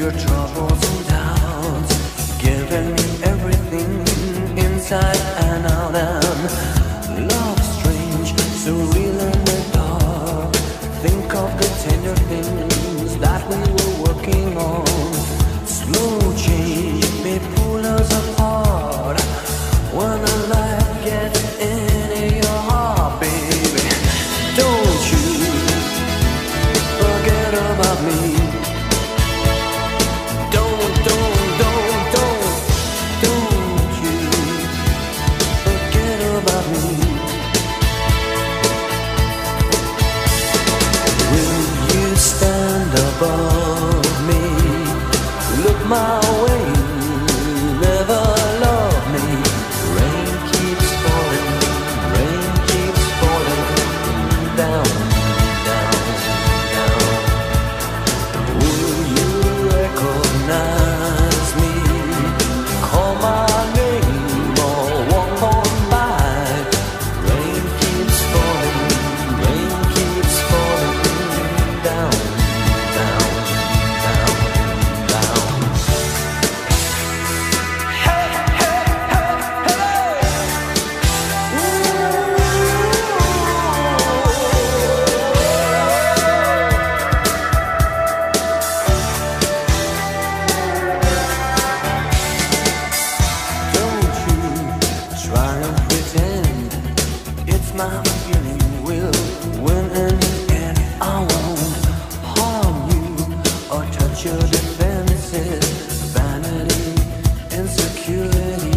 your troubles and doubts, giving everything inside. Above insecurity.